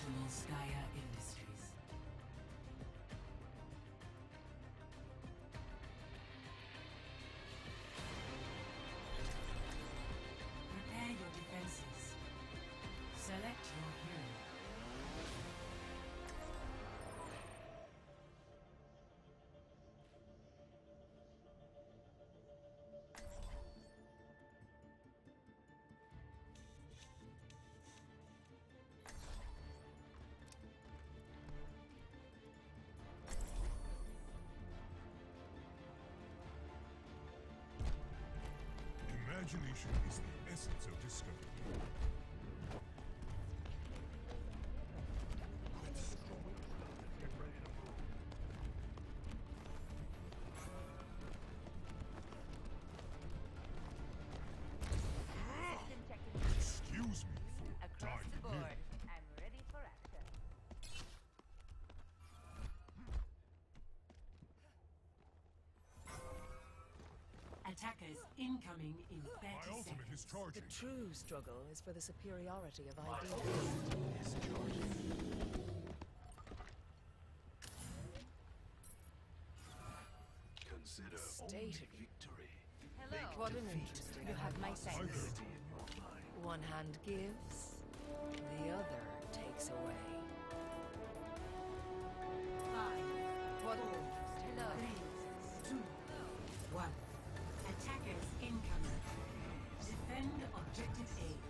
Sentinel Skya Imagination is the essence of discovery. Attackers incoming in 30 My ultimate seconds. is The true struggle is for the superiority of ideas. Consider State only victory. Hello. What an interesting You have my Hi thanks. there. in your mind. One hand gives, the other takes away. Five, What objective A.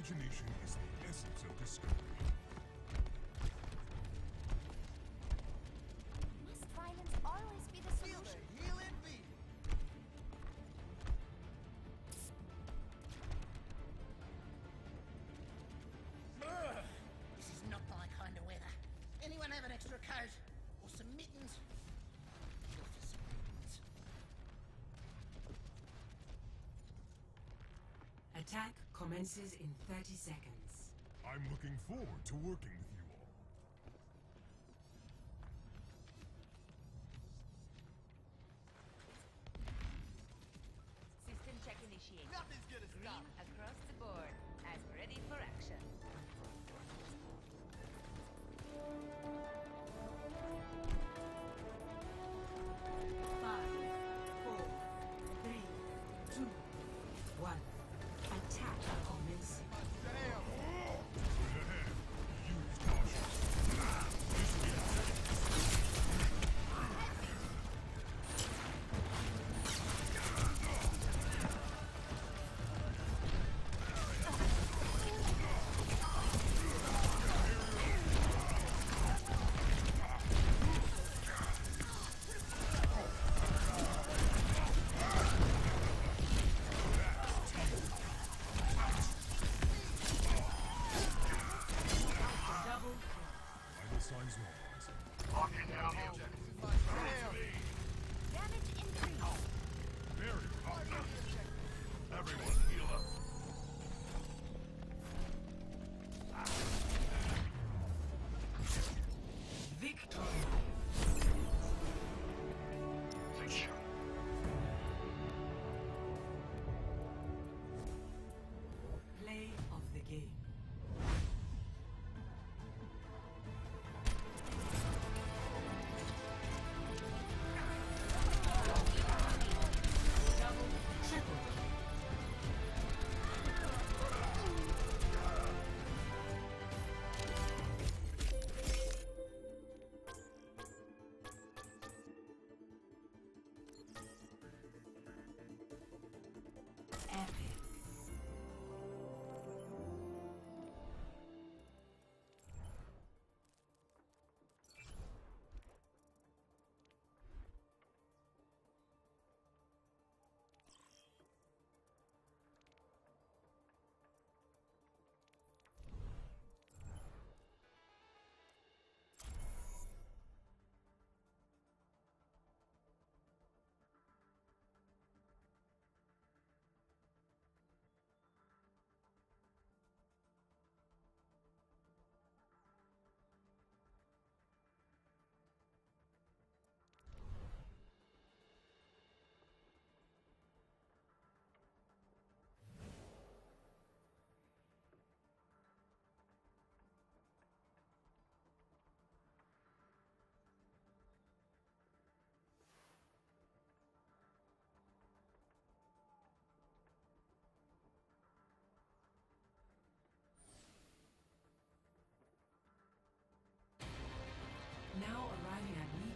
Imagination is the essence of discovery. Must violence always be the solution? Ugh, This is not my kind of weather. Anyone have an extra coat? Or some mittens? Some mittens. Attack commences in 30 seconds. I'm looking forward to working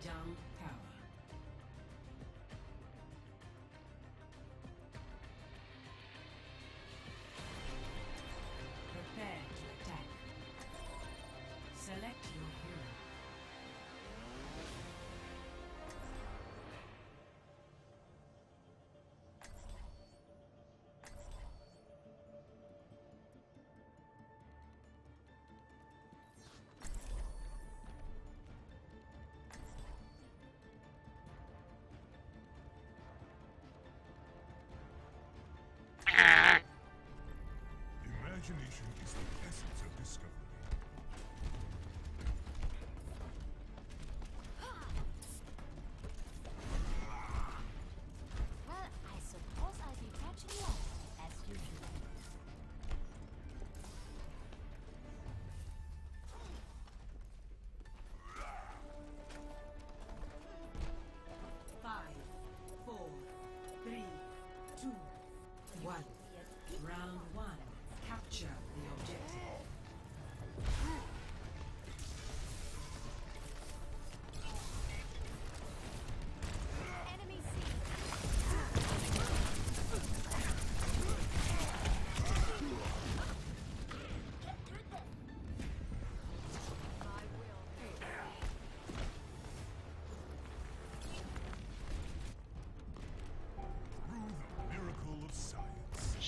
Lijiang Tower. Prepare to attack. Select Imagination is the essence of discovery.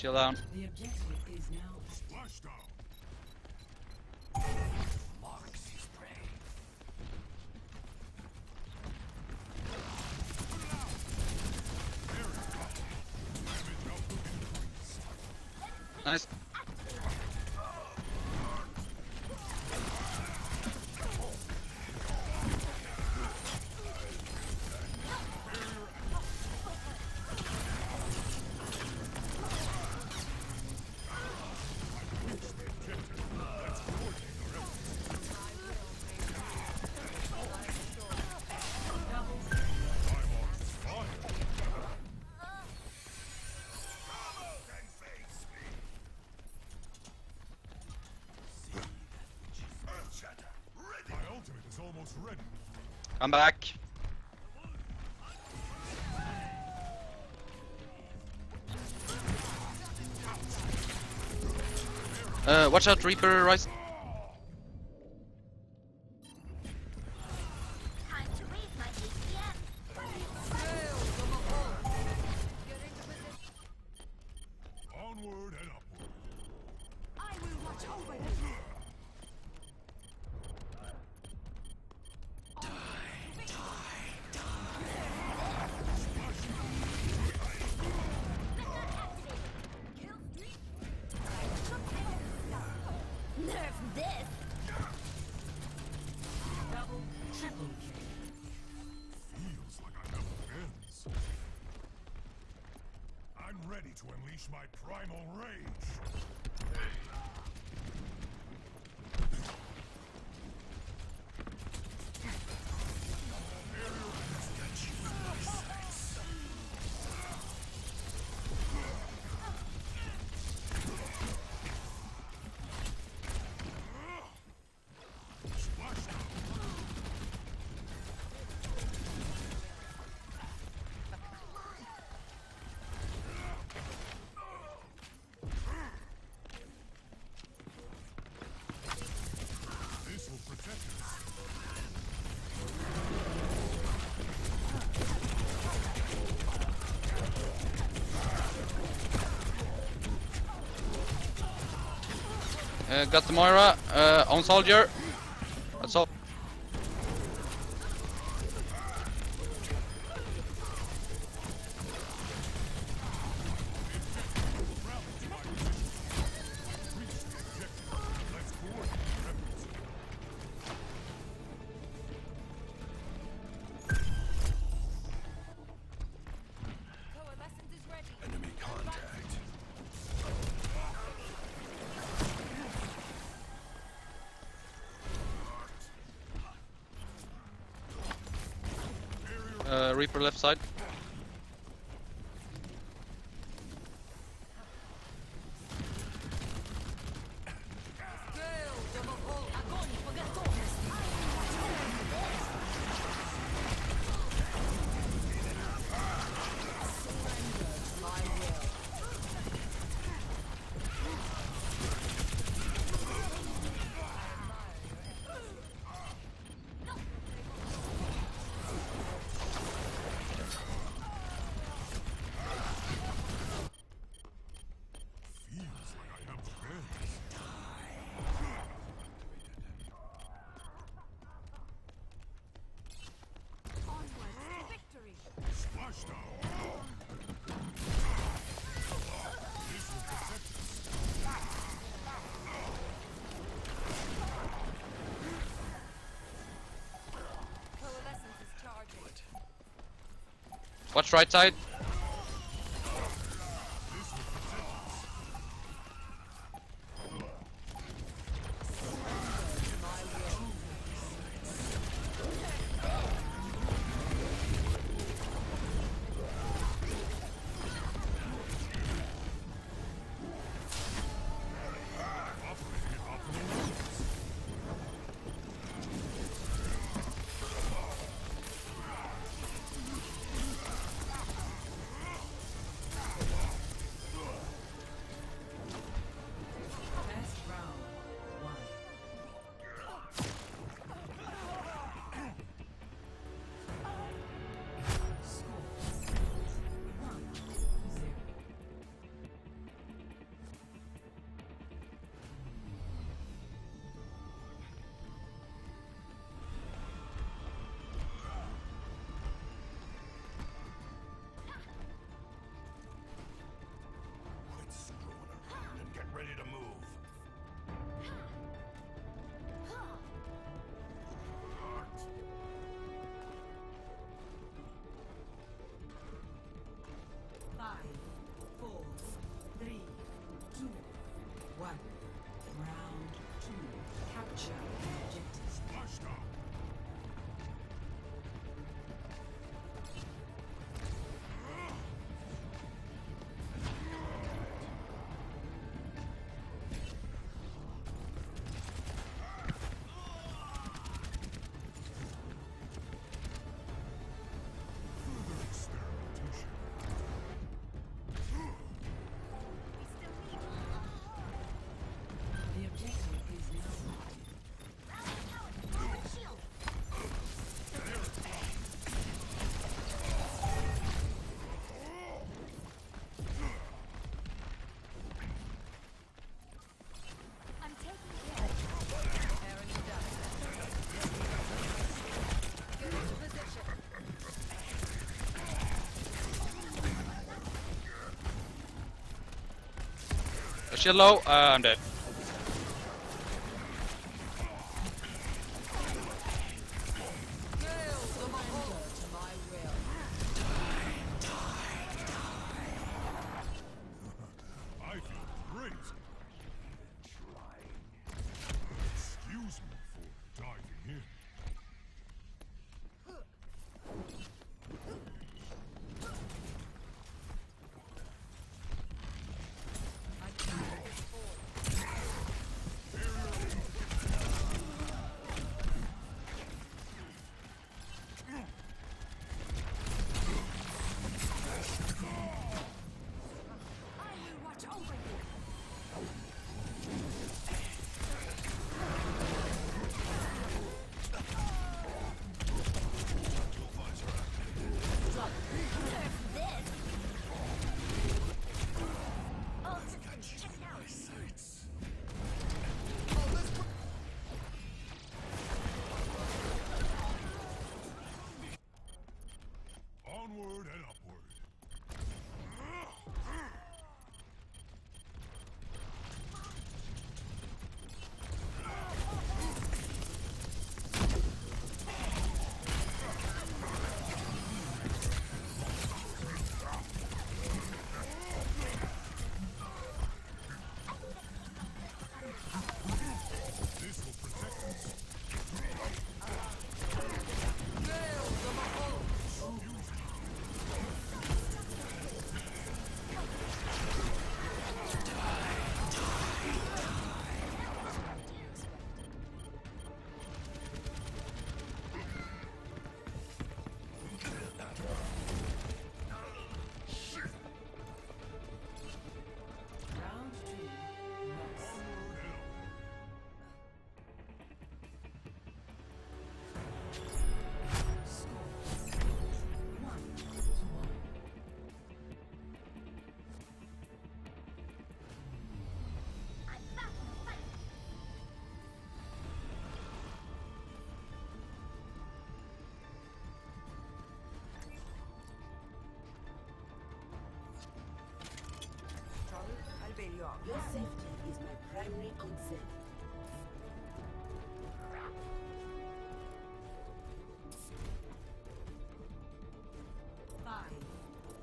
çalışıyorlar. I'm back. Uh, watch out, Reaper, Rise. Uh, got the Moira uh, on soldier. Reaper left side. Watch right side. Shield low, uh, I'm dead. Your safety is my primary concern. Five,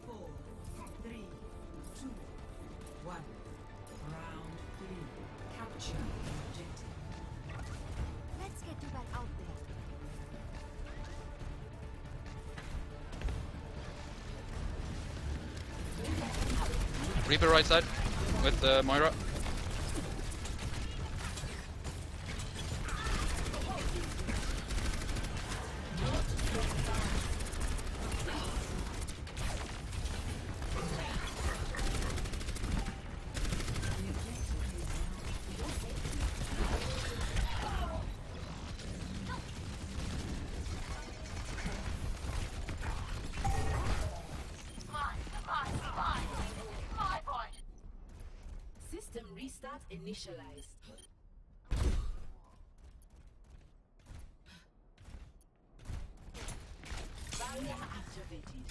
four, three, two, one. Round three. Capture objective. Let's get to that out there. Reaper right side with uh, Moira. System restart initialized. Barrier activated.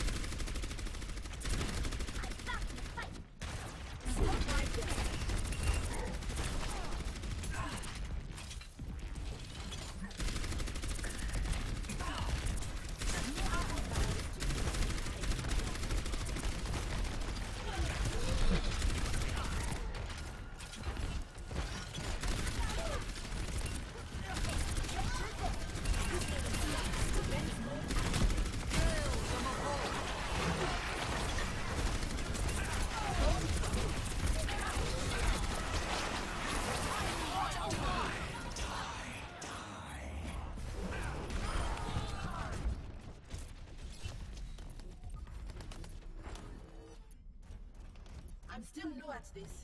I'm still new at this.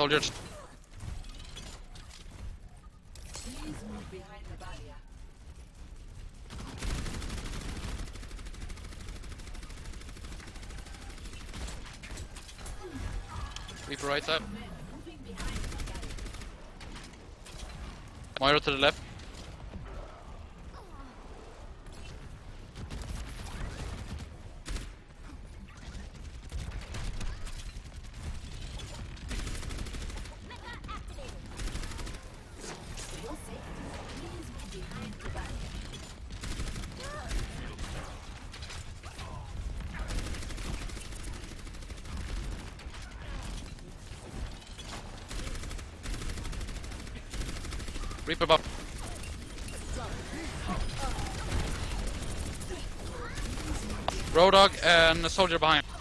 Soldier. Please move behind the barrier. Reaper right side. Moira to the left. And a soldier behind.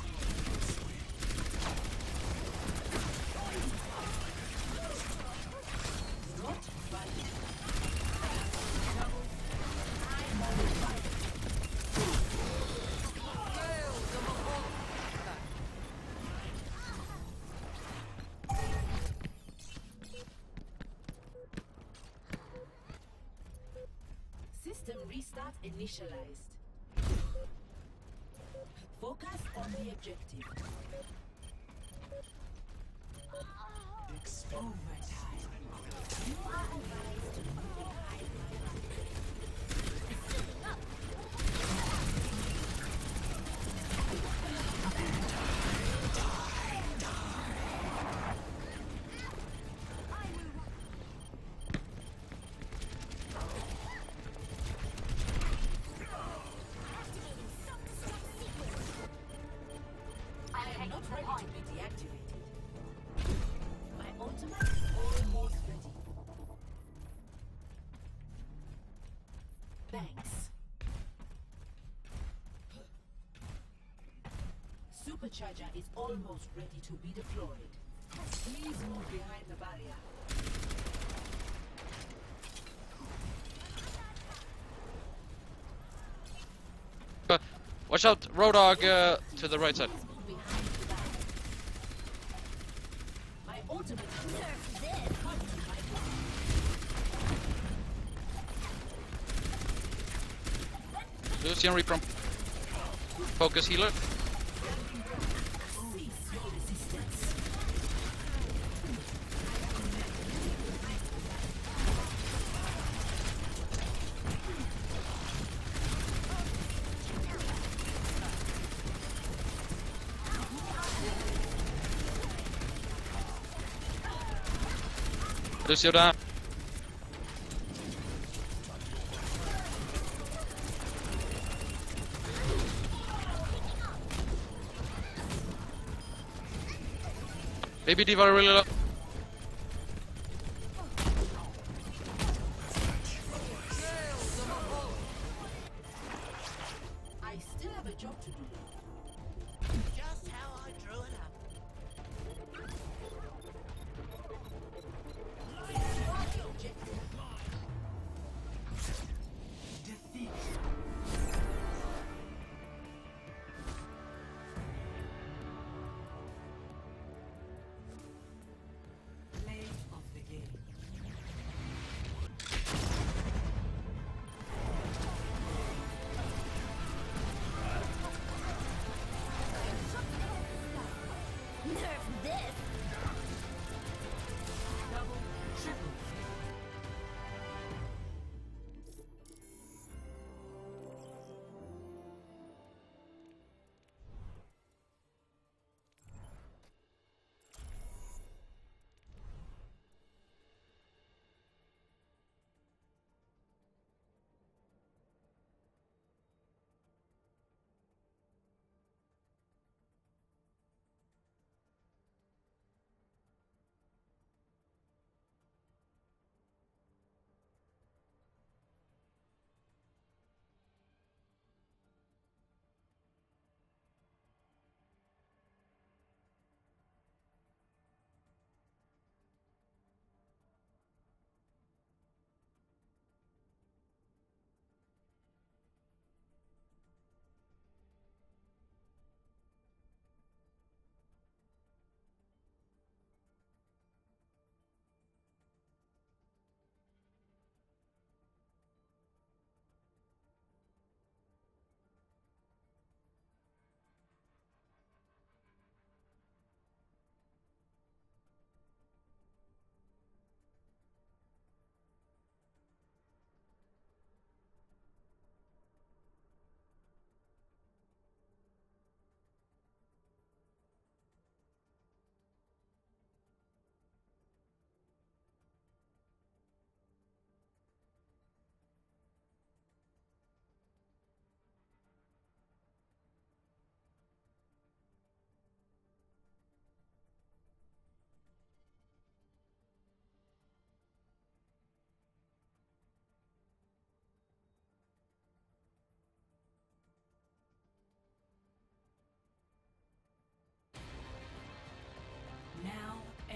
Supercharger is almost ready to be deployed. Please move behind the barrier. Uh, Watch out, Roadhog uh, to the right side. Please move Focus the barrier. My ultimate is ready. Come to my Lucian Reaper. Focus healer. cease your resistance. Lucio down. Baby D.Va really low.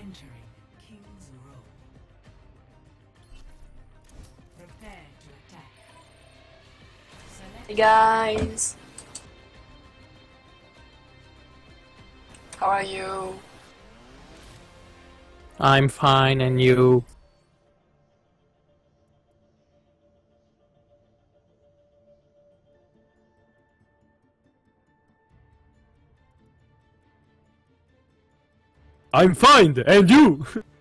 Entering King's Row. Prepare to attack. Select hey guys! How are you? I'm fine, and you? I'm fine, and you?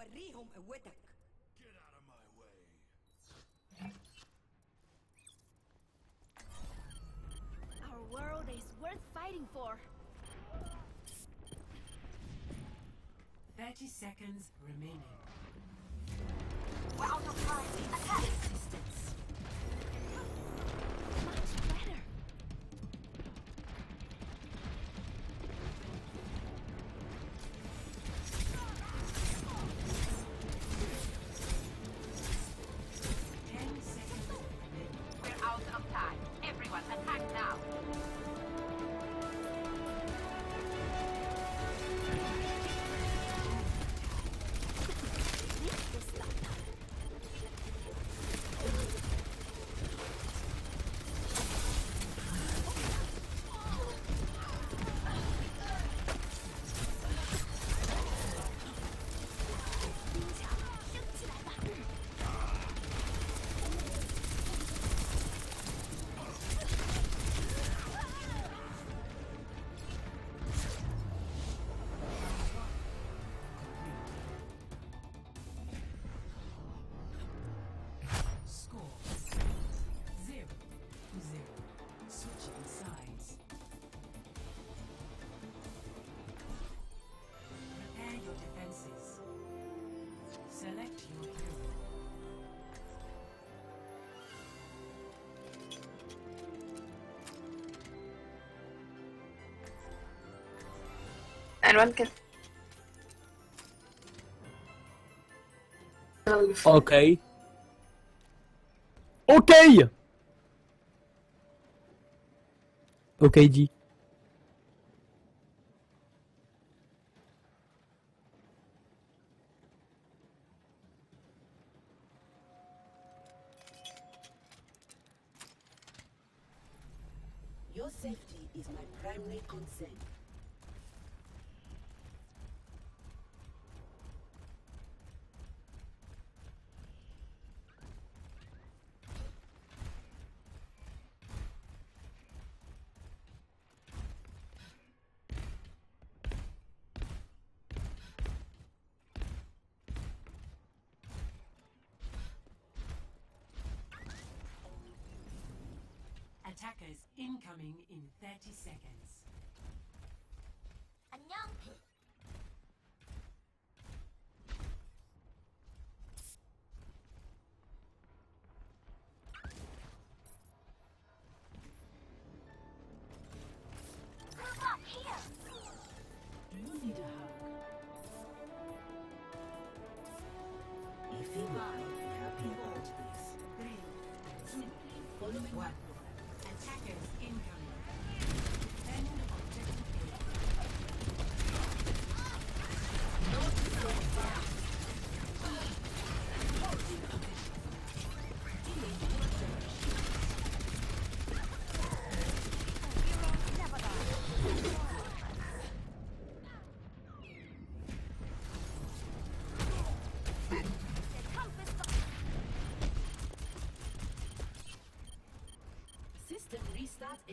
وريهم قوتك Get out of my way. Our world is worth fighting for. 30 seconds remaining. We're on. Attack! Select your hero. And one can. Okay. Okay! Okay, G. Your safety is my primary concern. Attackers incoming in 30 seconds.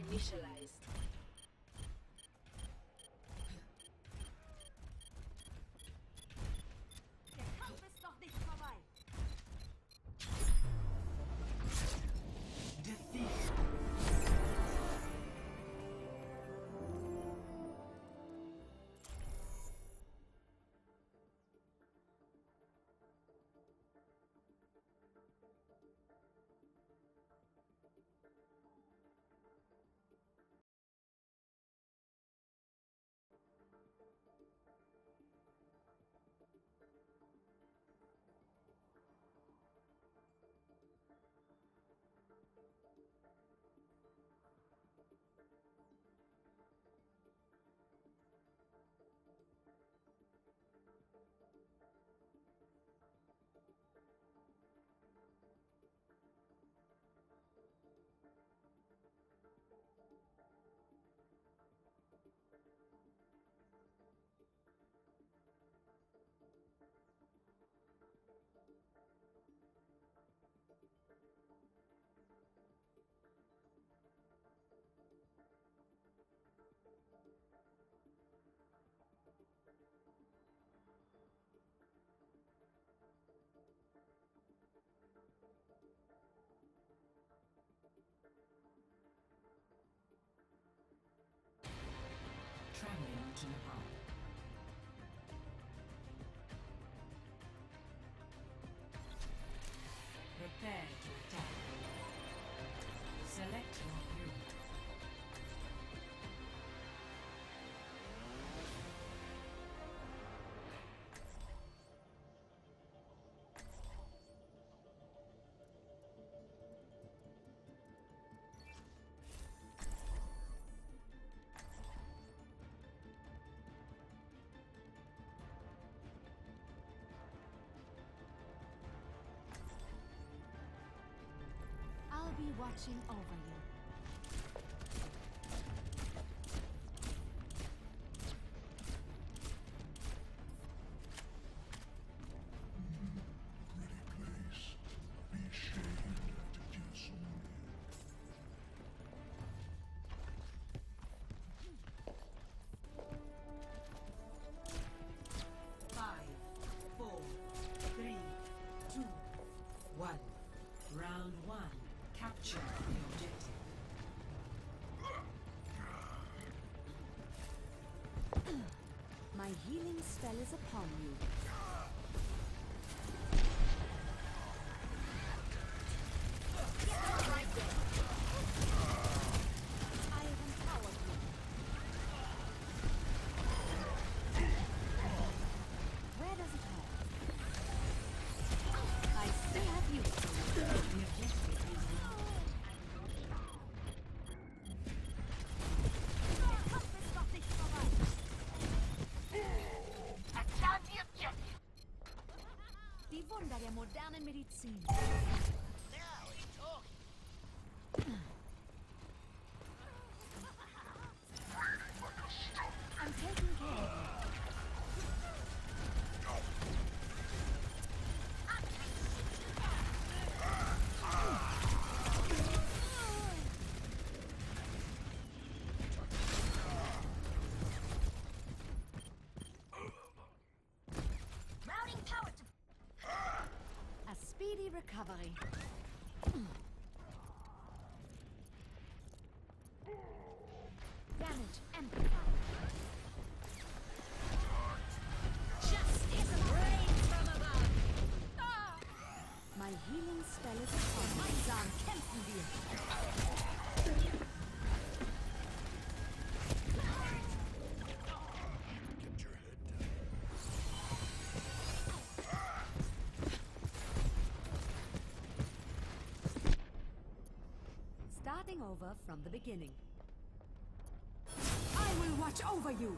历史来。watching over you. spell is upon you. seen. recovery. starting over from the beginning. I will watch over you!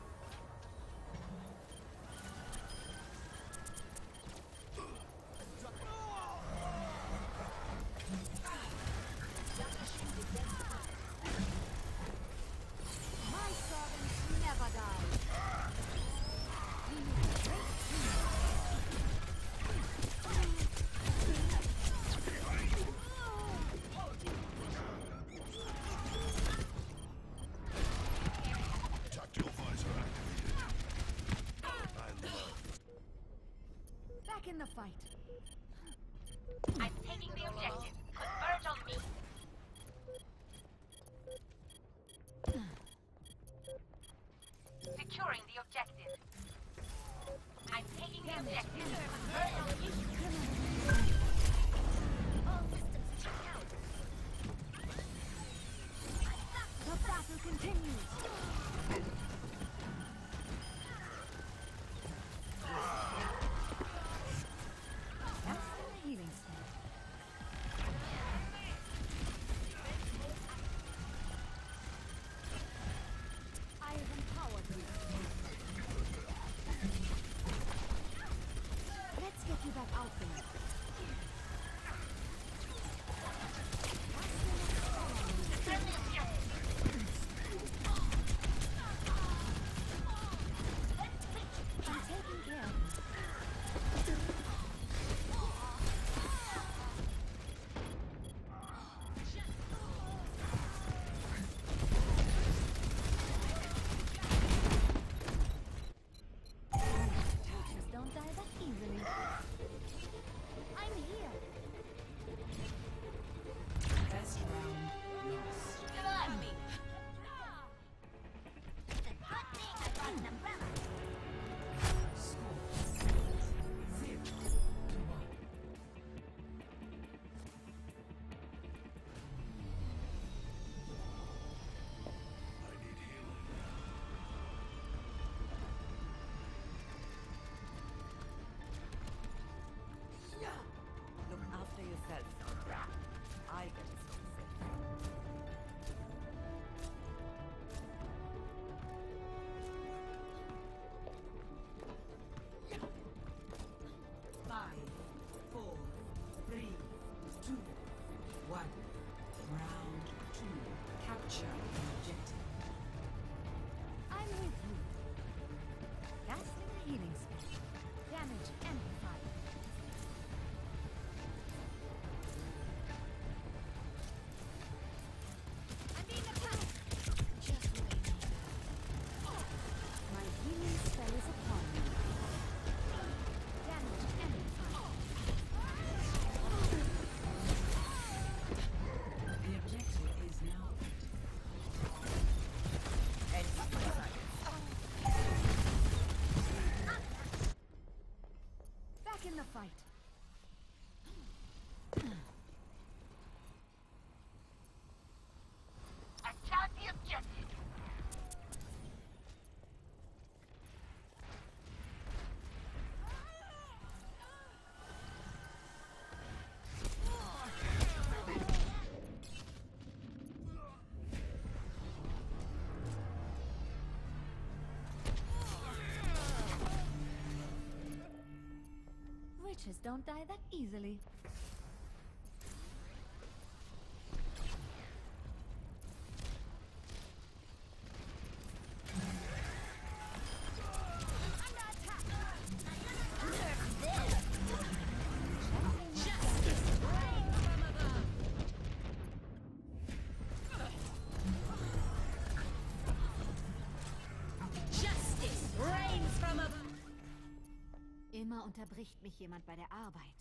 fight. yourself. Witches don't die that easily. Unterbricht mich jemand bei der Arbeit.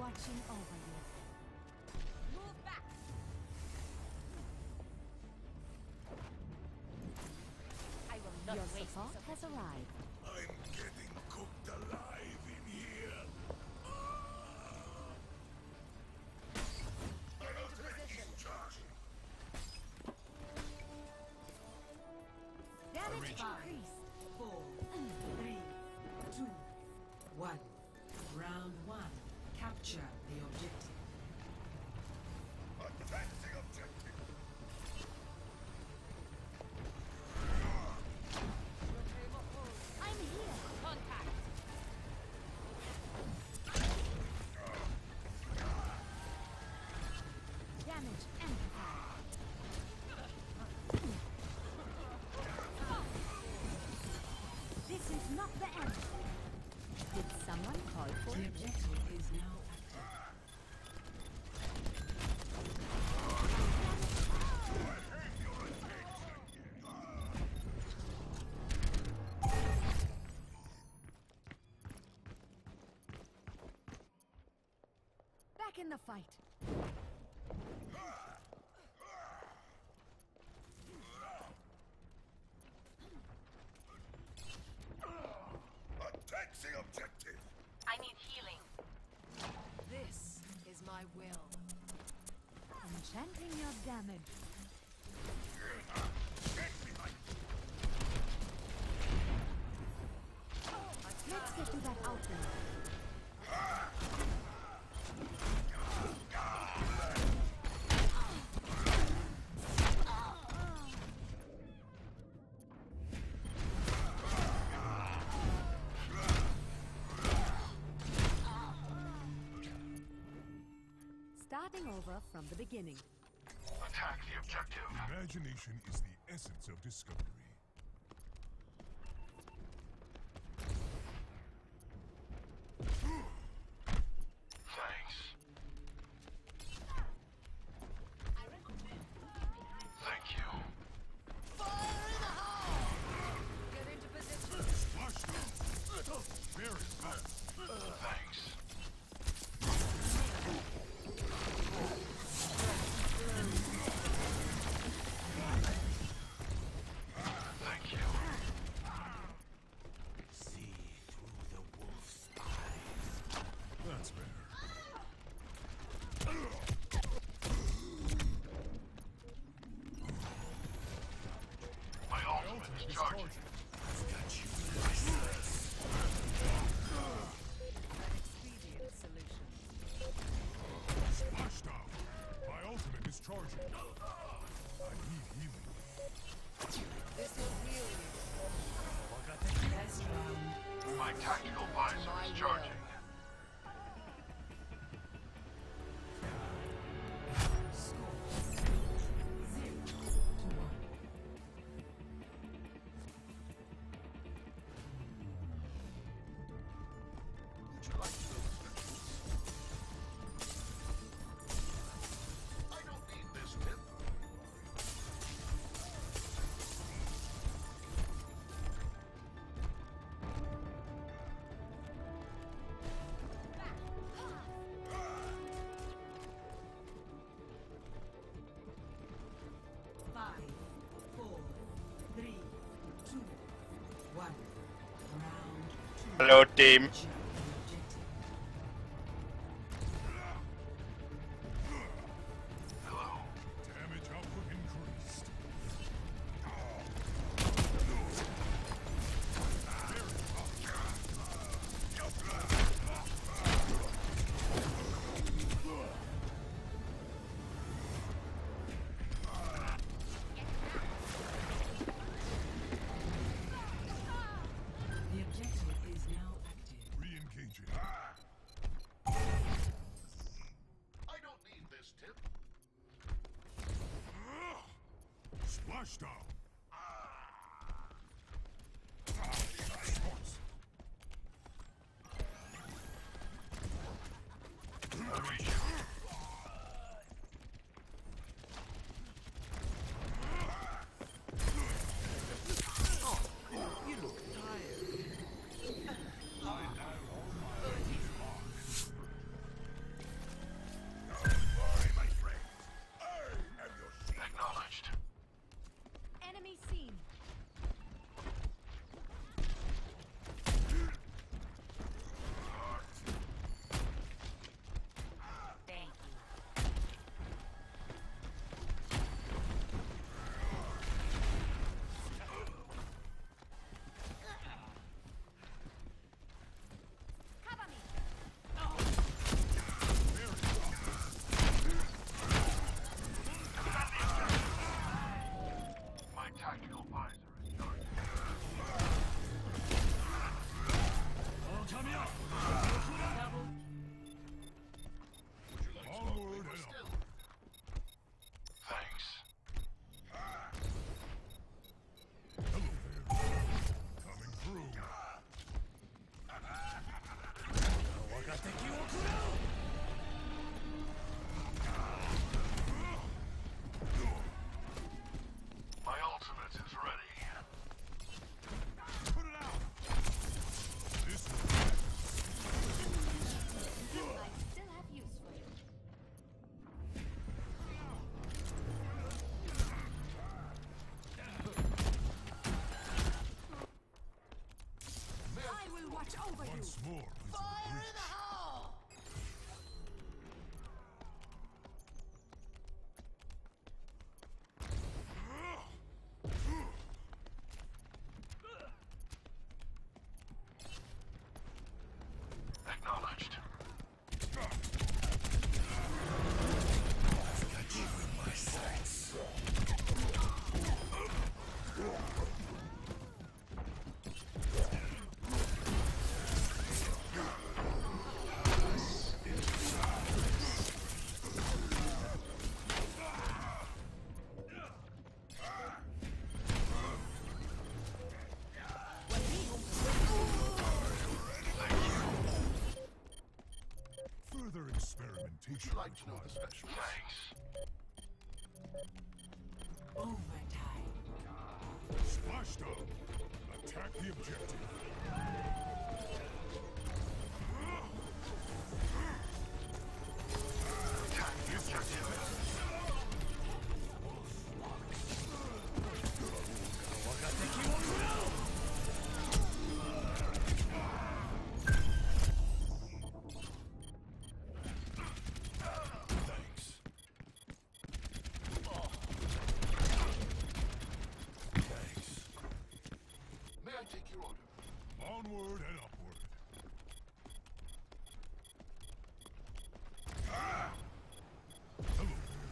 watching over you. Move back! I will not Your waste support so has arrived. I'm getting cooked alive in here! Ah! Charging. Damage bar. Capture the objective. Advancing objective! Contact! Damage! in the fight. Objective! I need healing. This is my will. Enchanting your damage. starting over from the beginning. Attack the objective. Imagination is the essence of discovery. Hello, team. Watch over you. Once more. Fire in the Would you like to know the special? Thanks. Overtime. Splashdown. Attack the objective. Onward and upward. Ah! Hello there.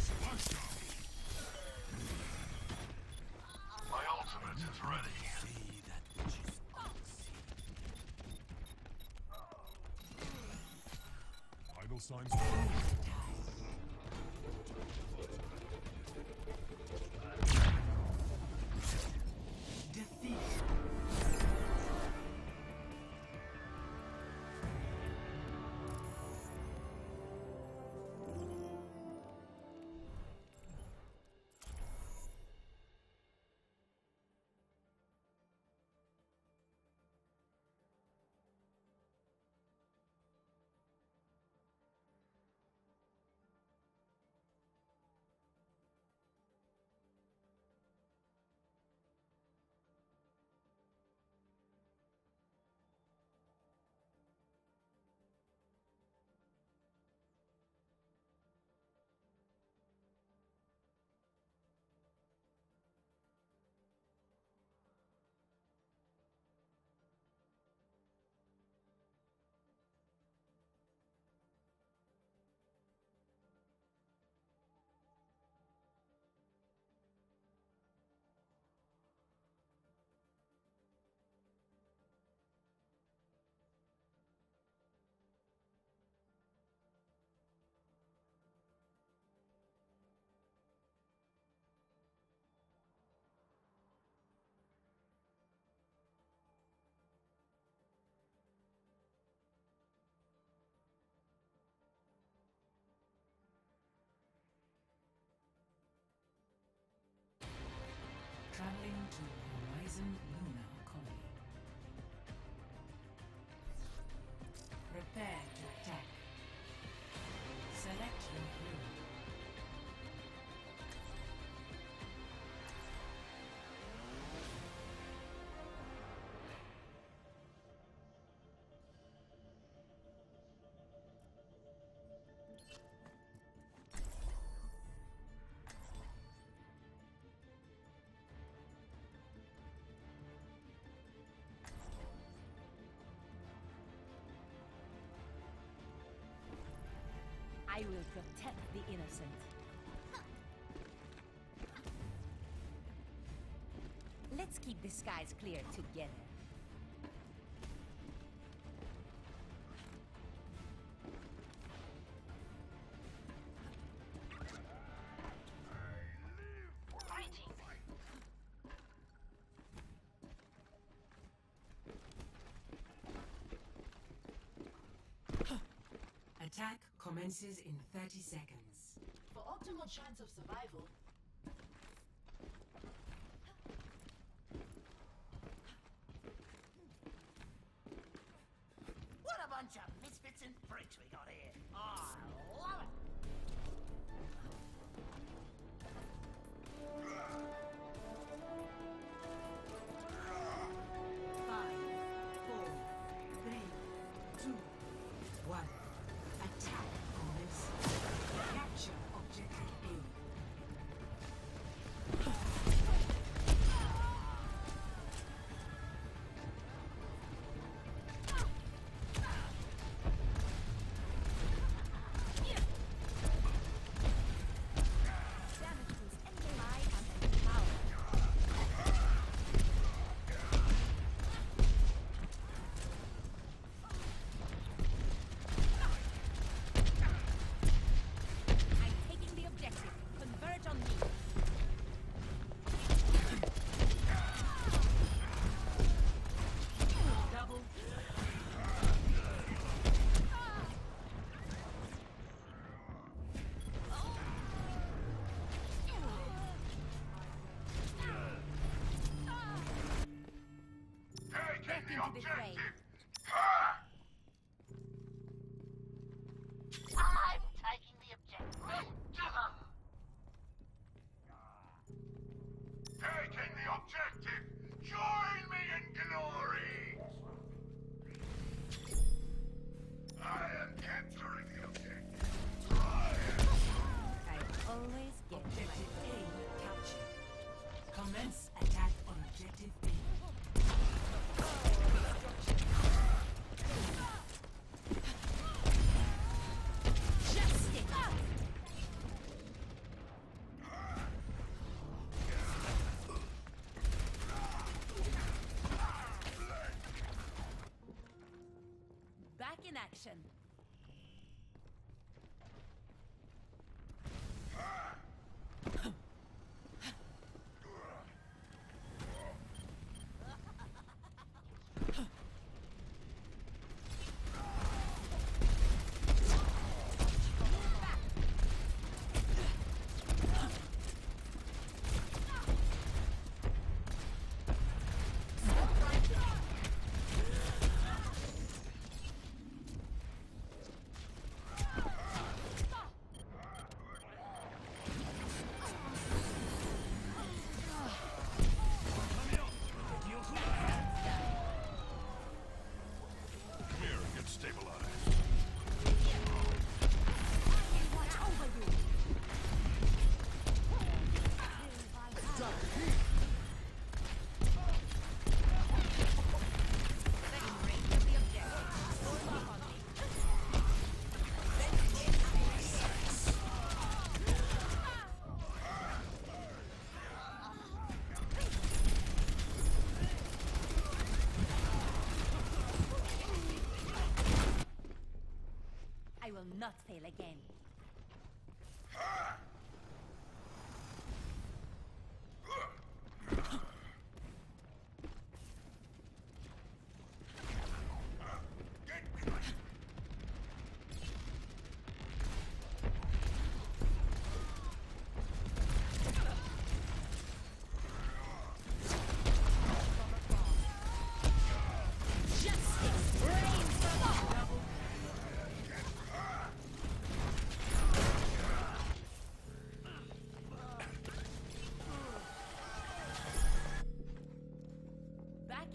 Splashdown. My ultimate is ready. Vital signs. Traveling to Horizon I will protect the innocent. Let's keep the skies clear together. In 30 seconds. For optimal chance of survival, every way. action. fail again.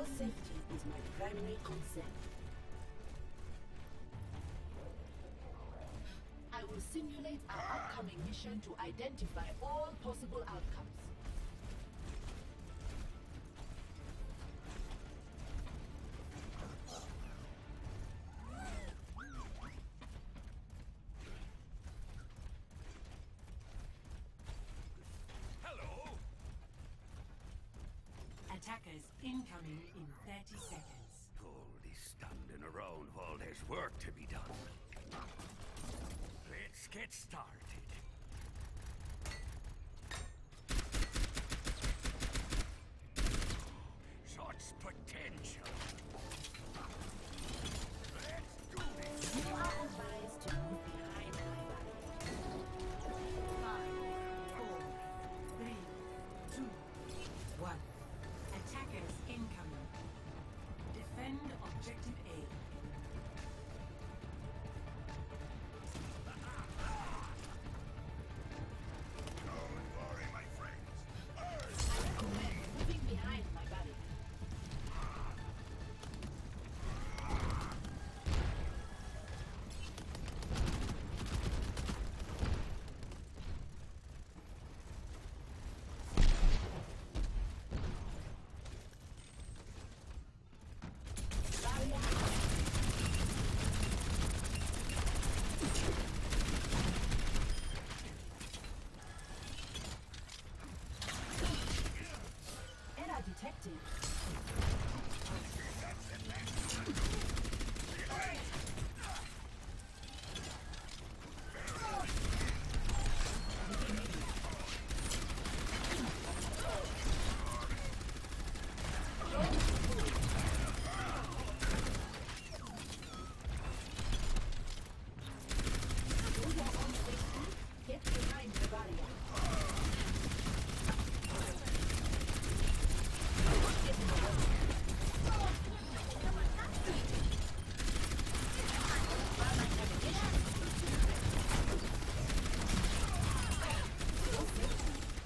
Your safety is my primary concern. I will simulate our upcoming mission to identify all possible outcomes. Attackers incoming. 30 seconds. Standing around while there's work to be done. Let's get started. Error detected. Get behind the barrier.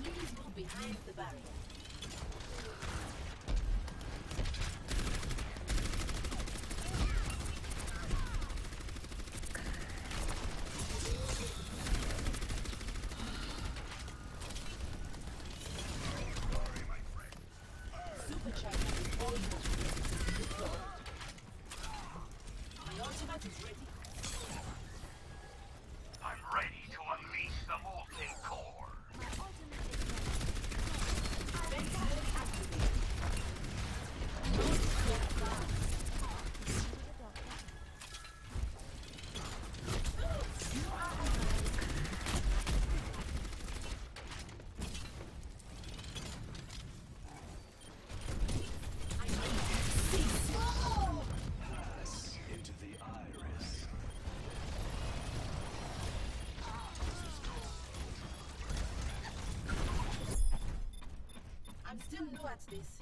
Please move behind the barrier. Supercharger is almost deployed. My ultimate is ready. I'm ready to unleash the molten core. Vent mode activated. Into the iris. I'm still new at this.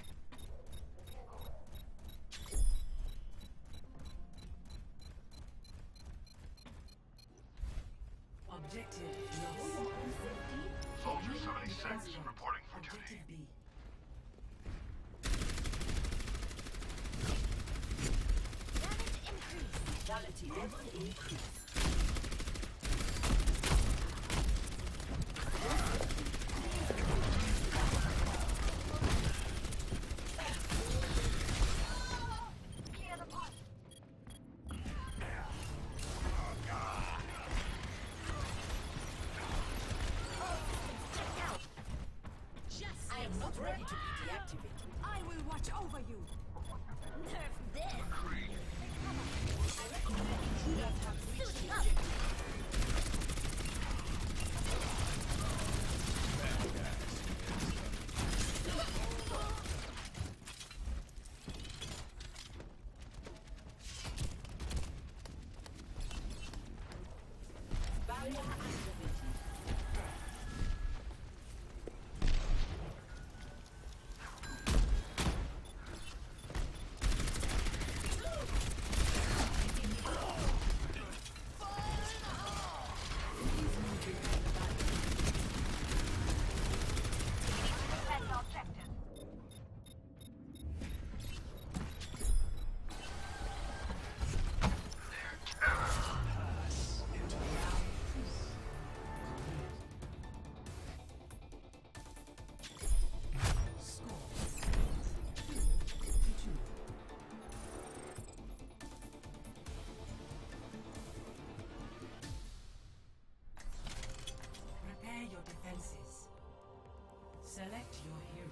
Objective lost. Soldier 76 reporting for duty. Objective B. Quality level increase. defenses. Select your hero.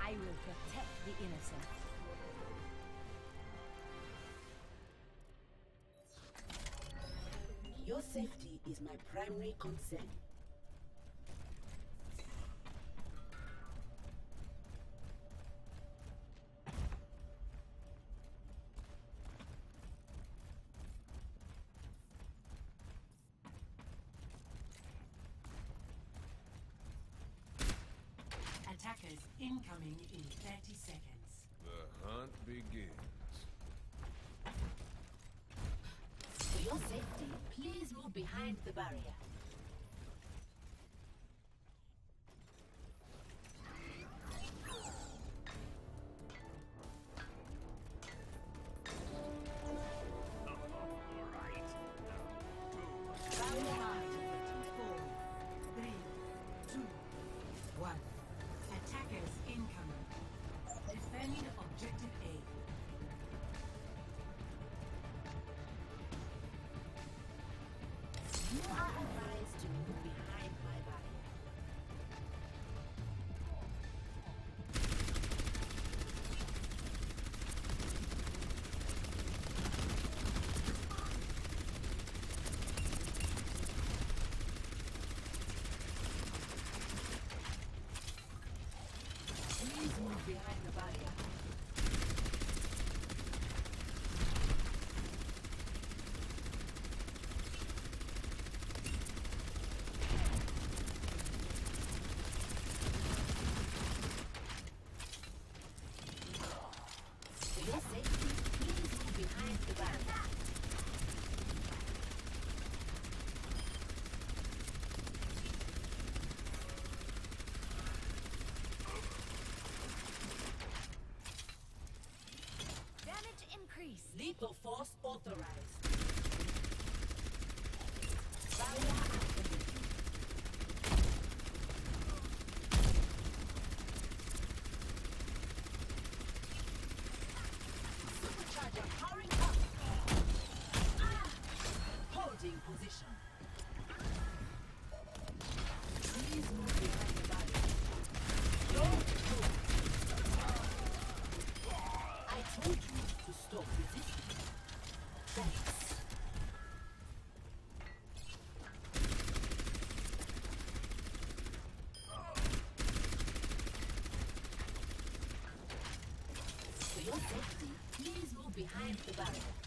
I will protect the innocent. Your safety is my primary concern. barrier. behind the back. increase. Lethal force authorized. Supercharger powering up. Ah! Holding position. behind the barrier.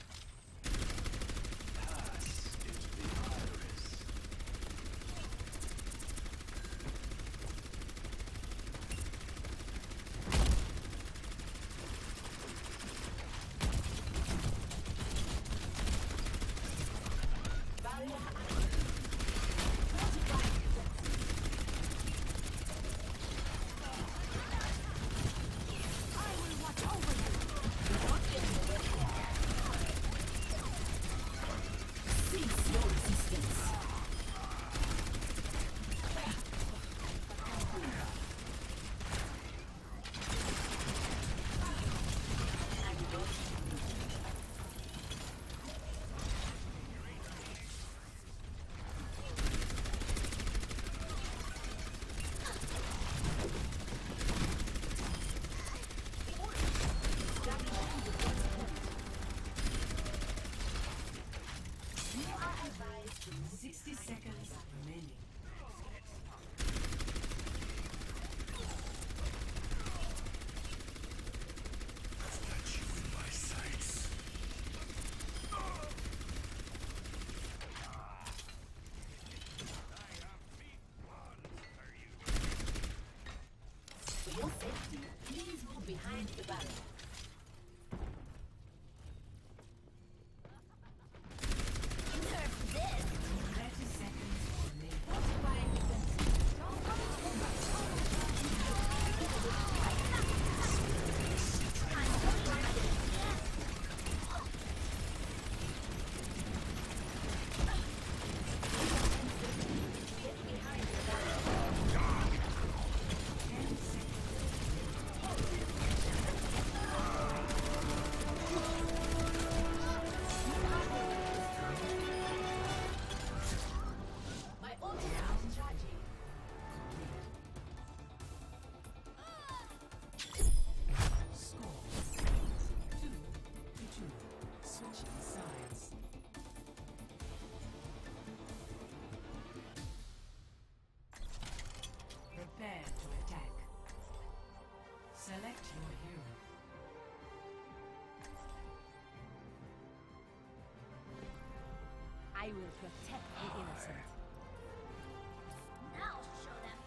your safety, please move behind the barrel. Prepare to attack. Select your hero. I will protect the innocent. Now show them.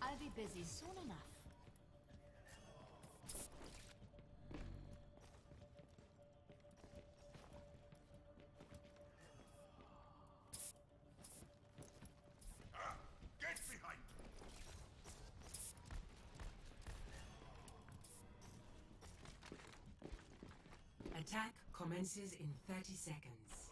I'll be busy soon enough. Attack commences in 30 seconds.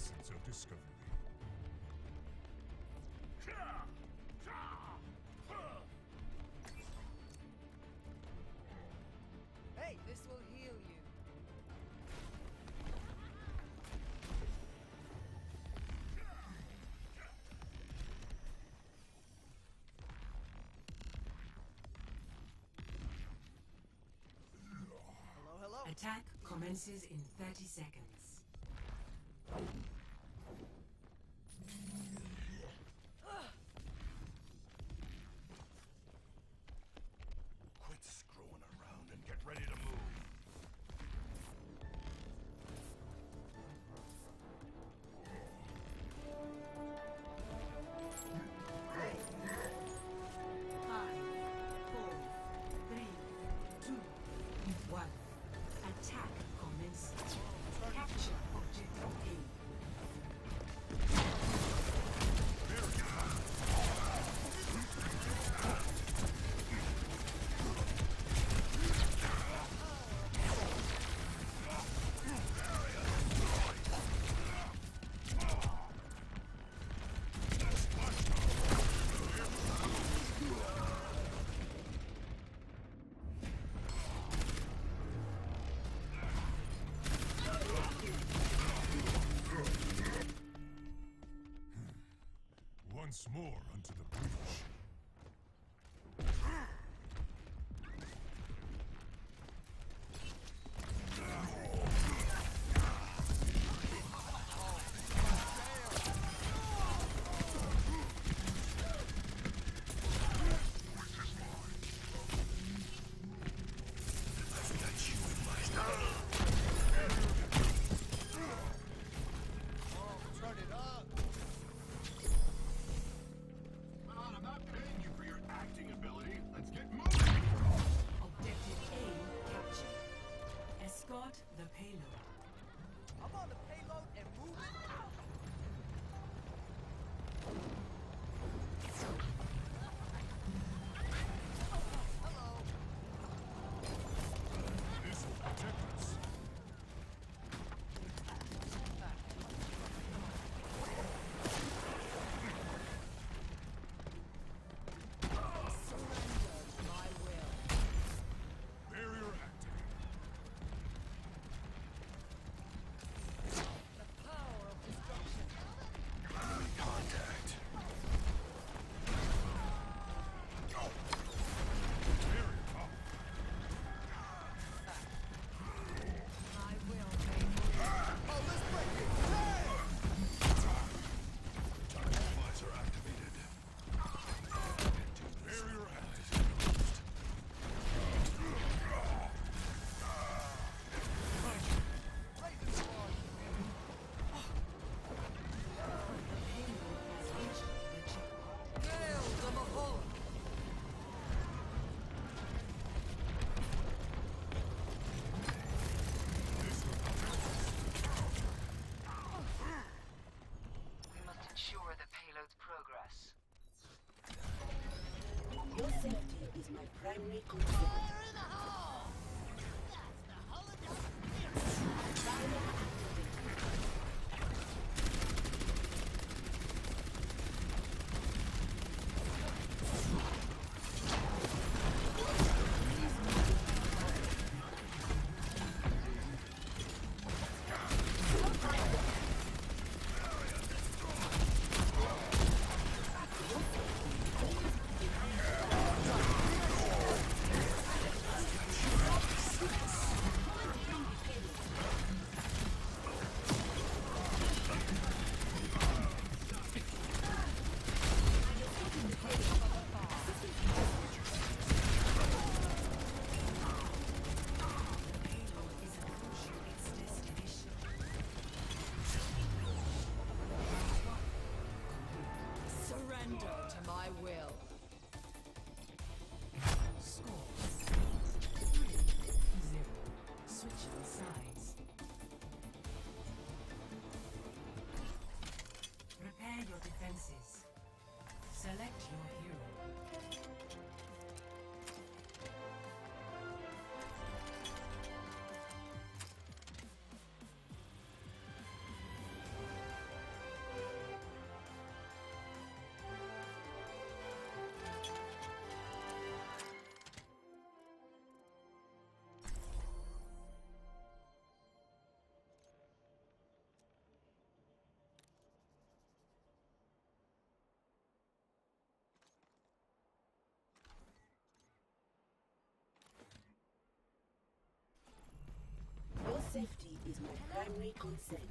essence of discovery. Hey, this will heal you. Hello, hello. Attack commences in 30 seconds. once more unto the priest. Payload my primary concern. Select your safety is my primary concern.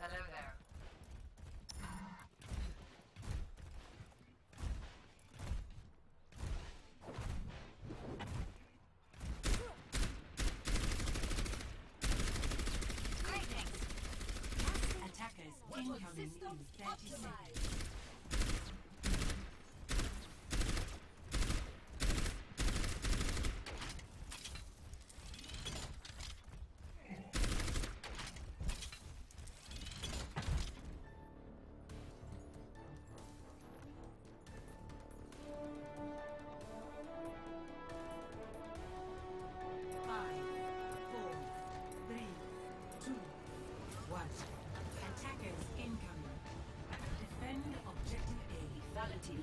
Hello there. Attackers incoming in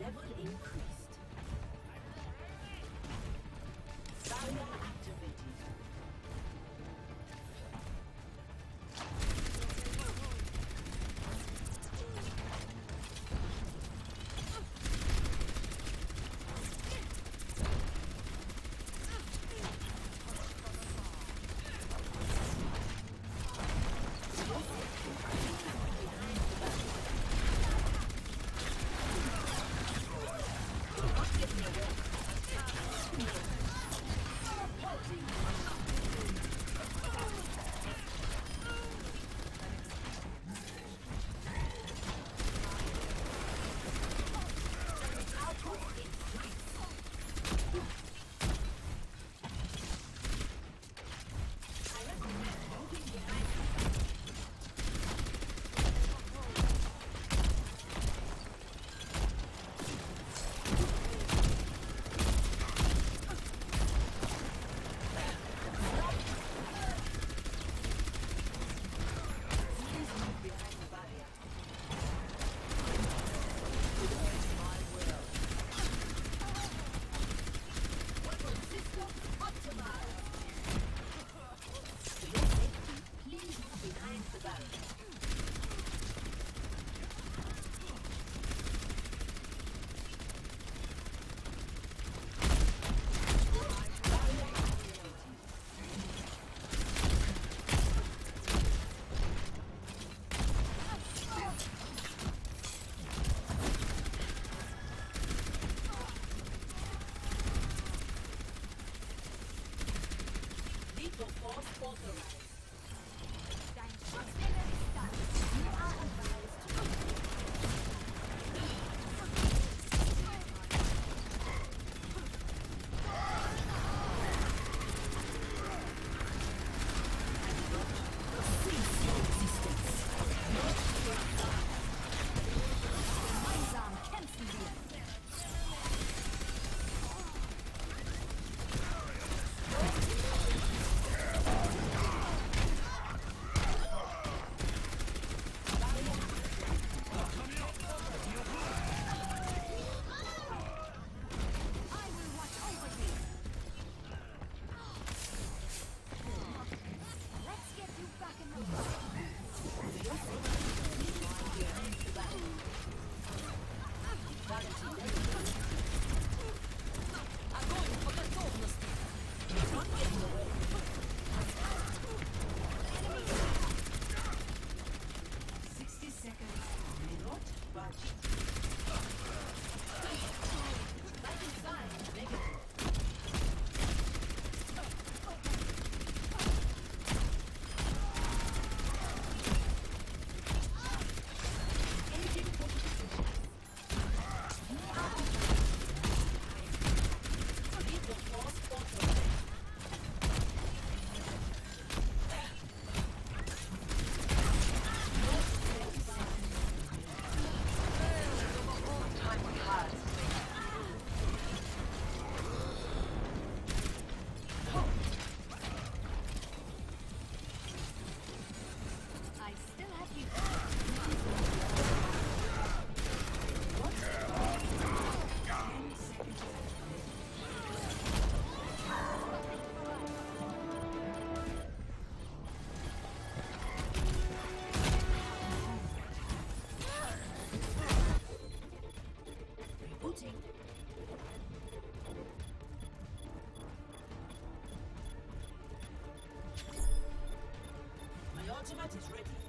level increased. Ultimate is ready.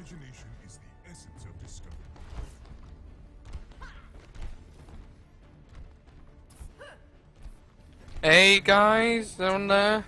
Imagination is the essence of discovery. Hey guys, down there.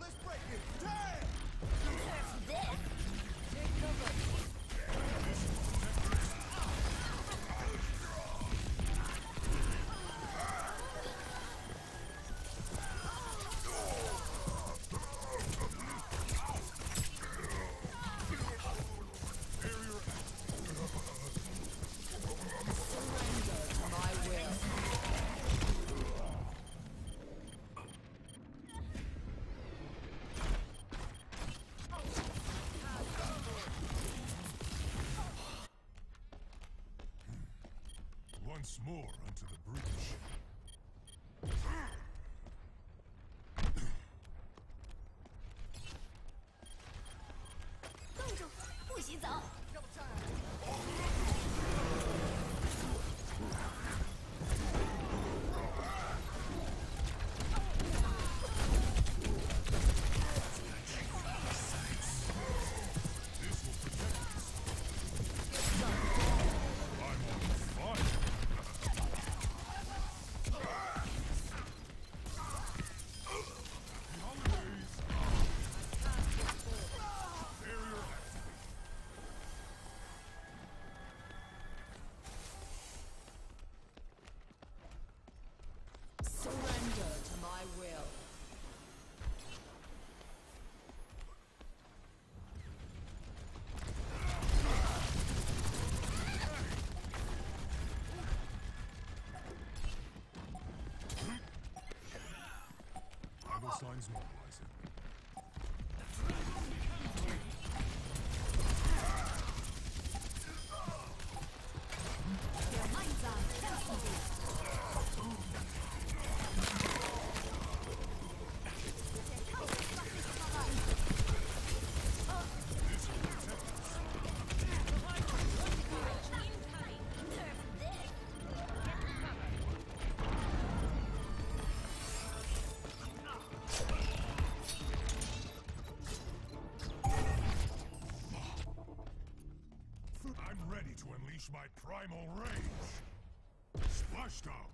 Let's break it. Damn! Once more unto the breach. Vital signs unleash my primal rage. Splashdown.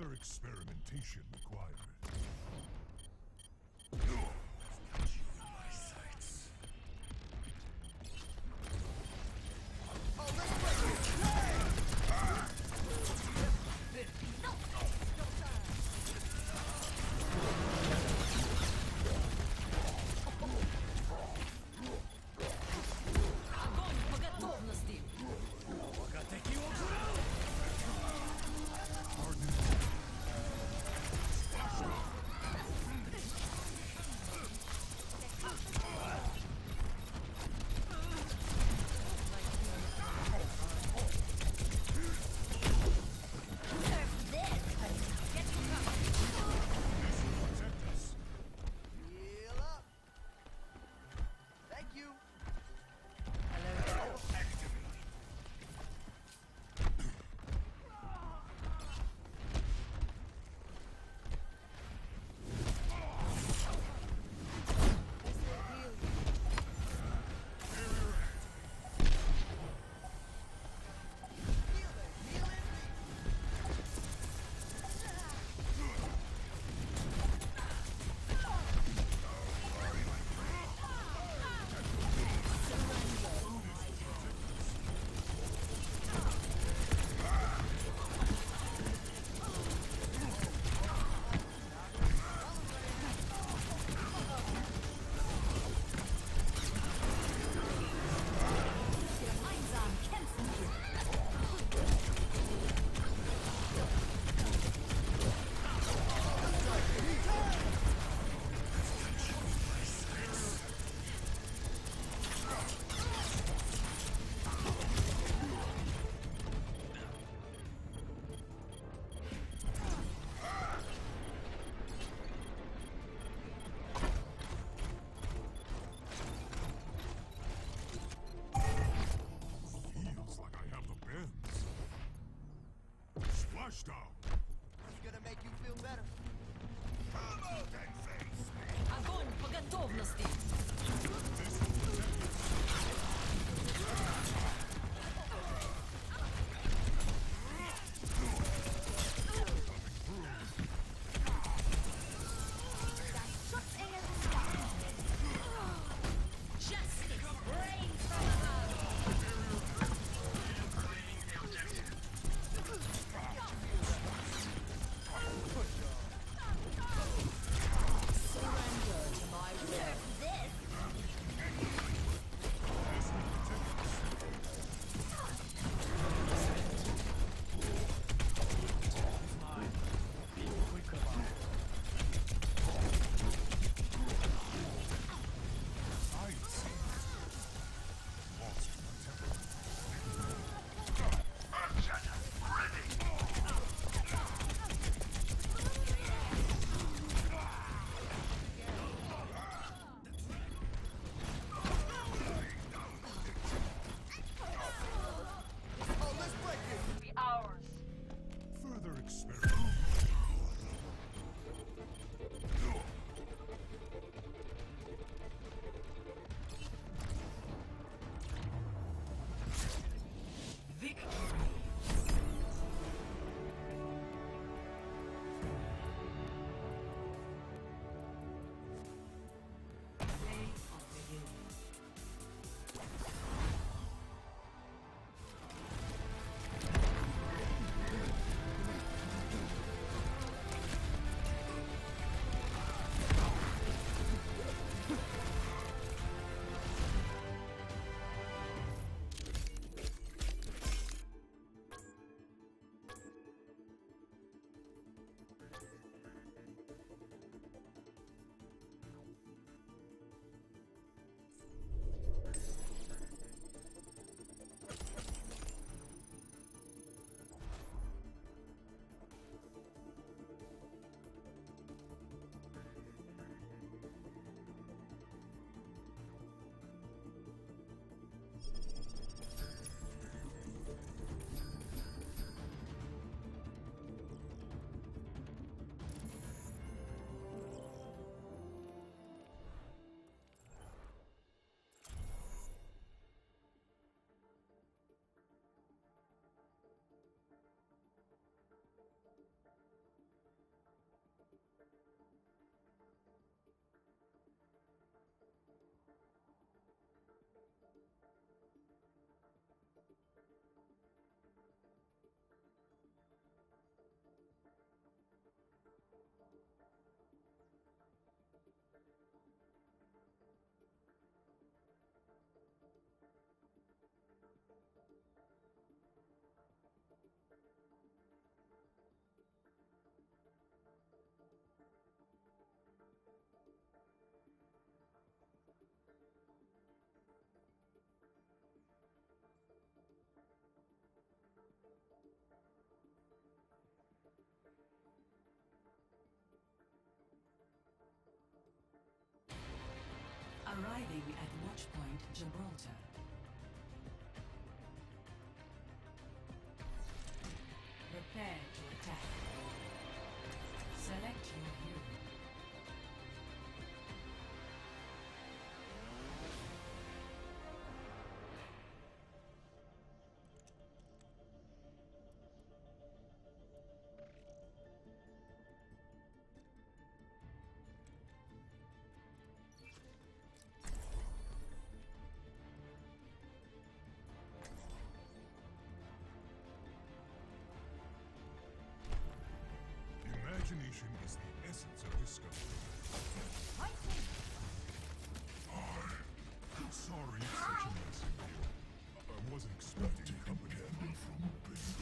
Further experimentation Splashdown. Arriving at Watchpoint Gibraltar. Is the essence of discovery. I'm sorry it's such a mess. I I wasn't expecting company. from a baby.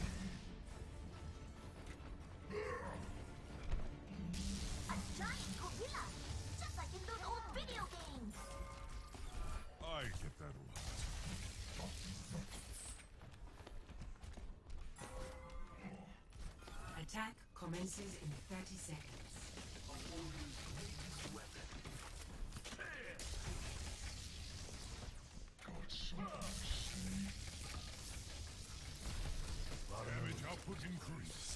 Commences in 30 seconds. Damage output increased.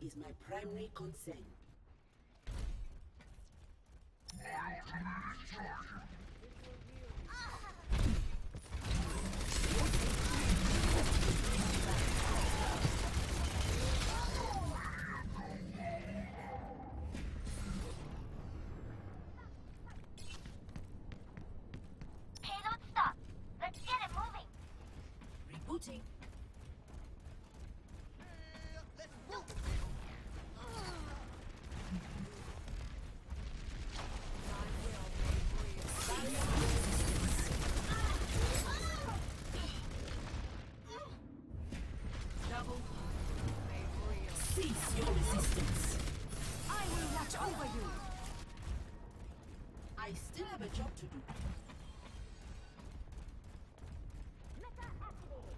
Is my primary concern. Over you. I still have a job to do. Mecha activated.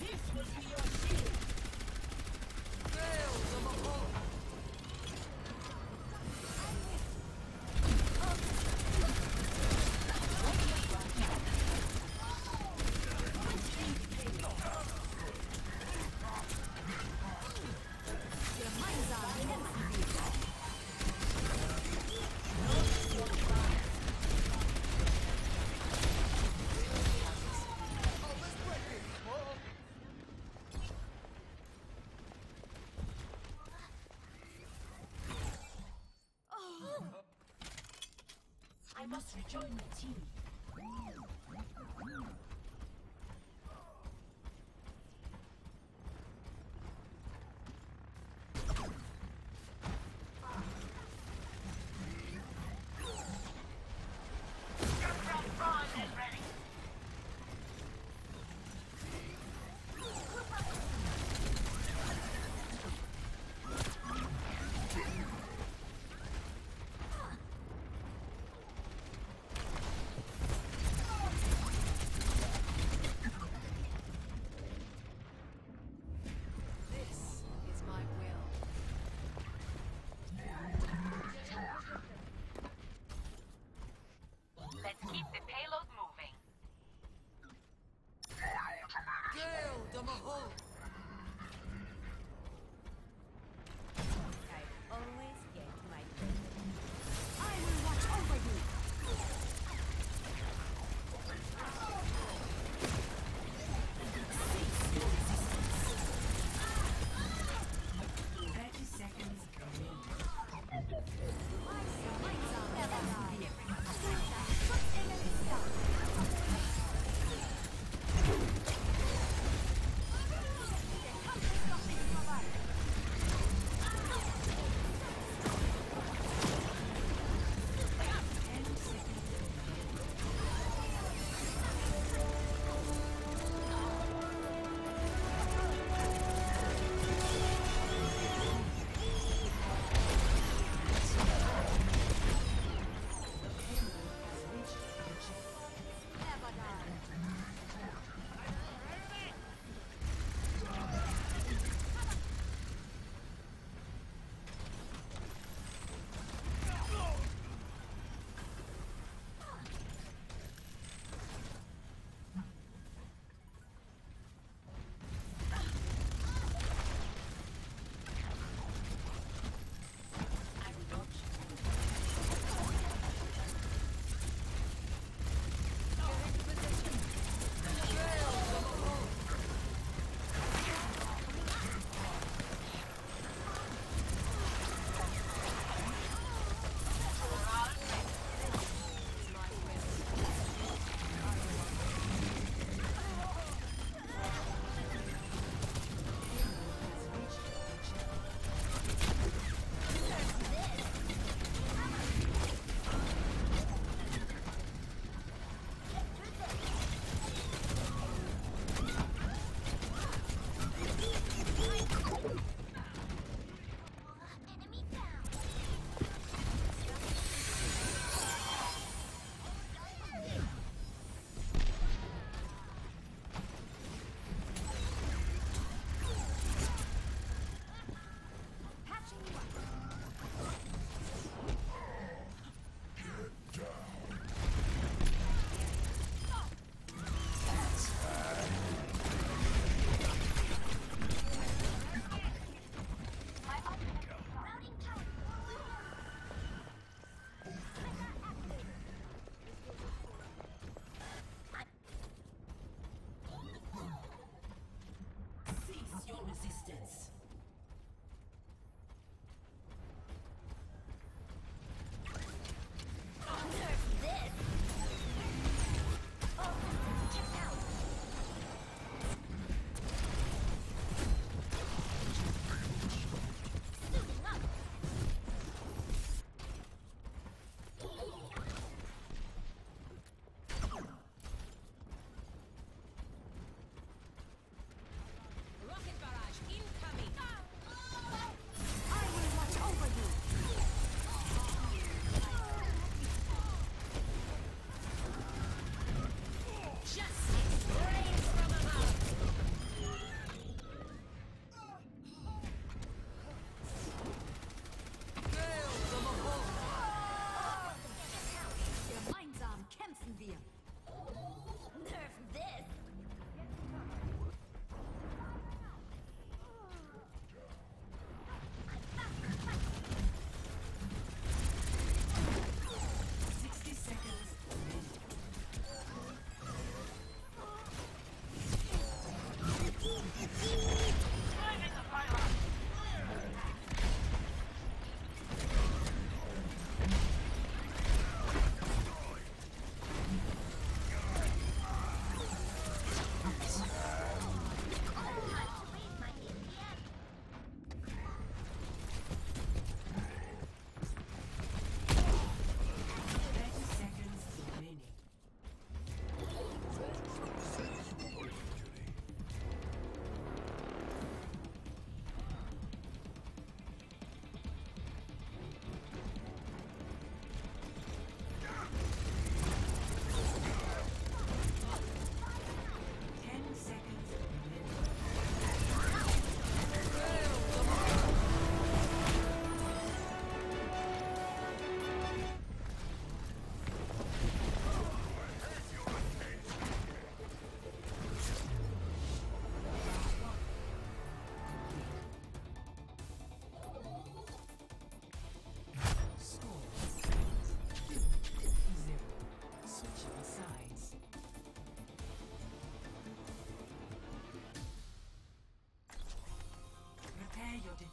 This will be your shield. I must rejoin the team.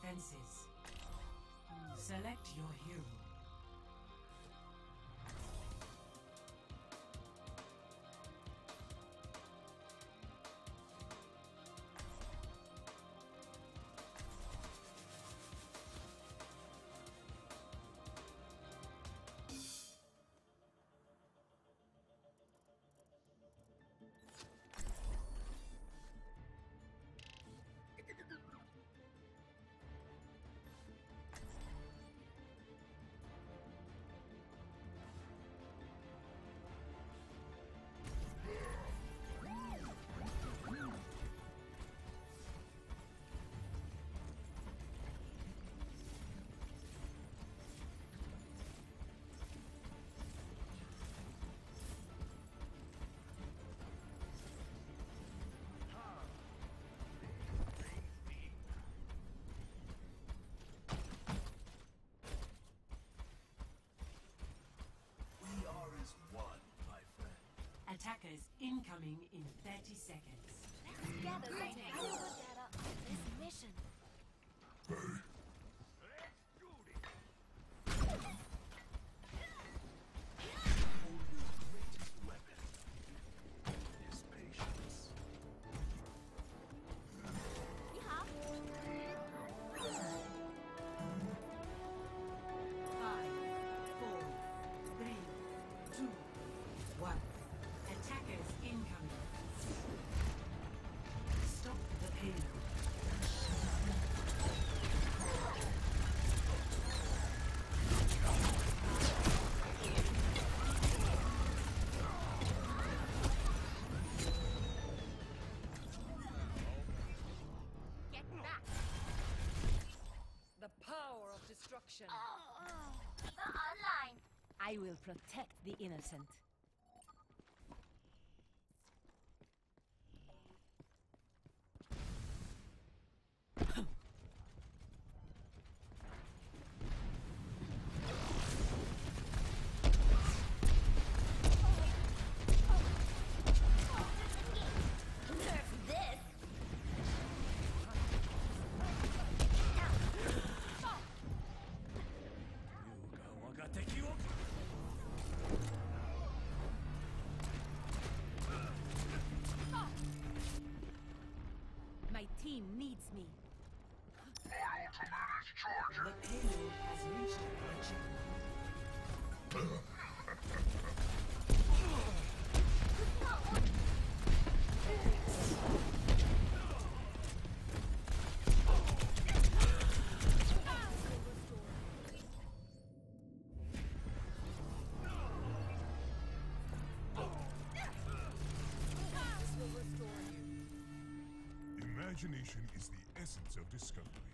defenses. Select your hero. Attackers incoming in 30 seconds. Gather some valuable data on this mission. Greatest destruction. Oh, oh, the online. I will protect the innocent. Imagination is the essence of discovery.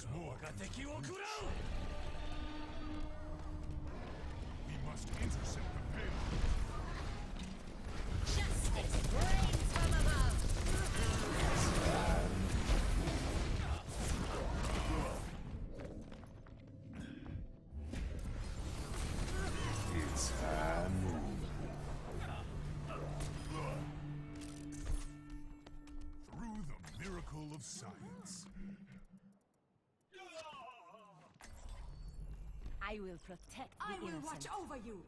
Once more. We I will protect the I will innocent. watch over you.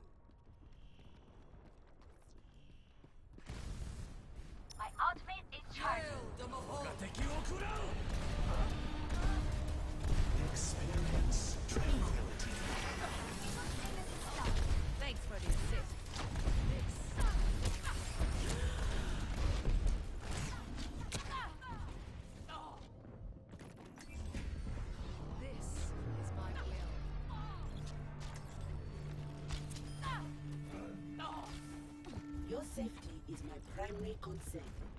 Safety is my primary concern.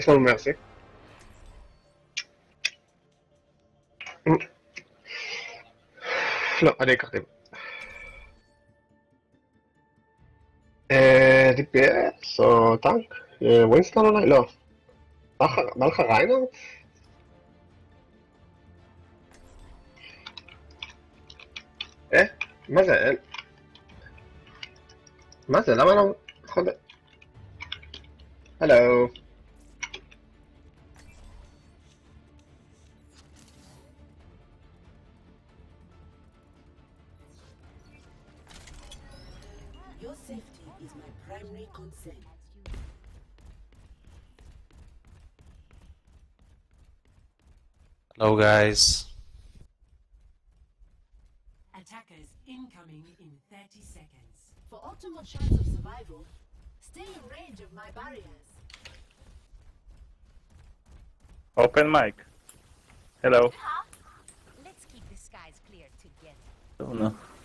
formarse. No, I didn't cut him. DPS so tank? Winston אולי? לא. בא לך ריינרד? אה? מה זה? מה זה? למה לא... Hello guys. Attackers incoming in 30 seconds. For optimal chance of survival, stay in range of my barriers. Open mic. Hello. Let's keep this Don't know. Five,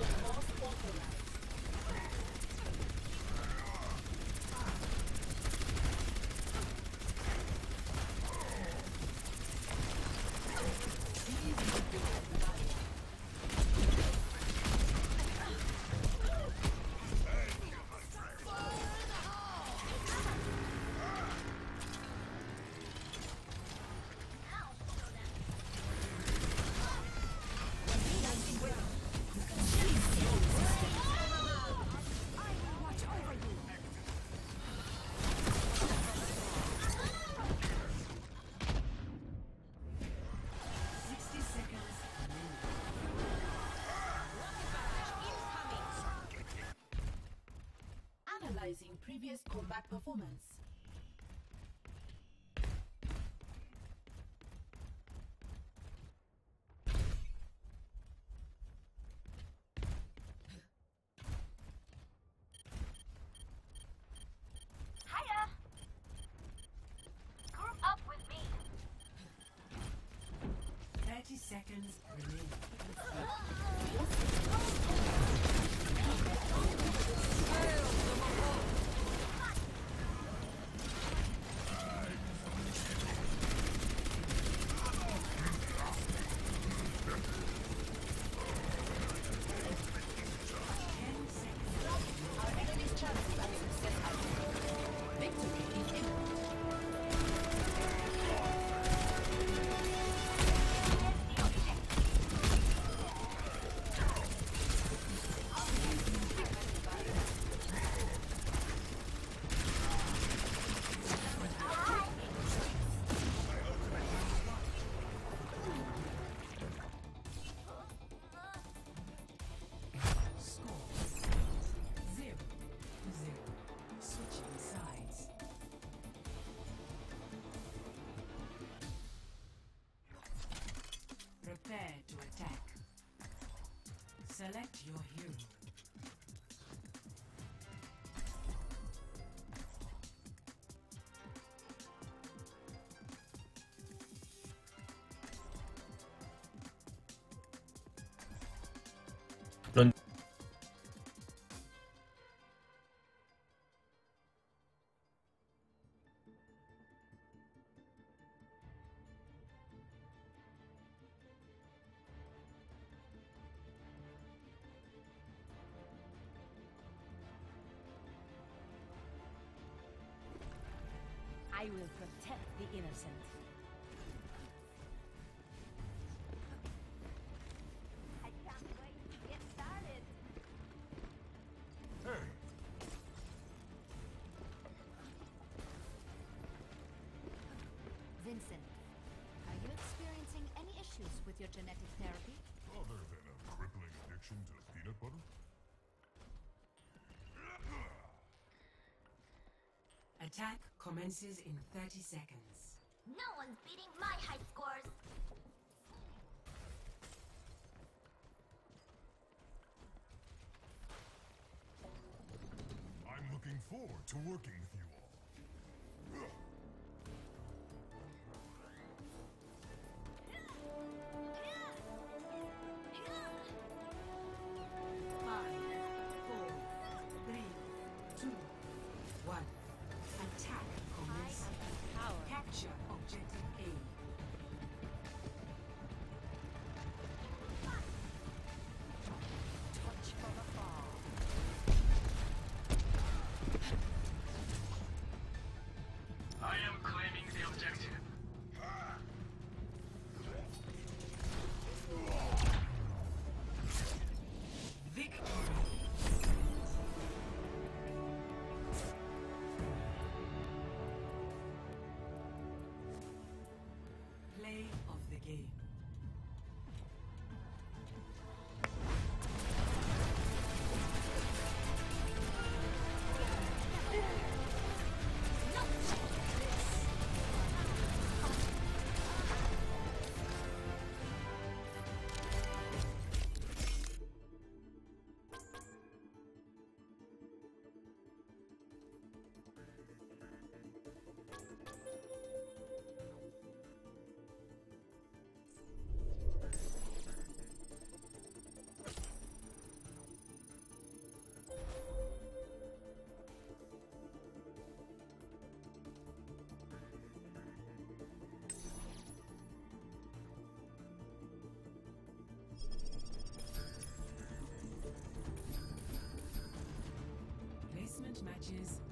Thank you. Analyzing previous combat performance. Select your hero. I will protect the innocent. I can't wait to get started. Hey, Winston, are you experiencing any issues with your genetic therapy? other than a crippling addiction to peanut butter? Attack commences in 30 seconds. No one's beating my high scores. I'm looking forward to working with you matches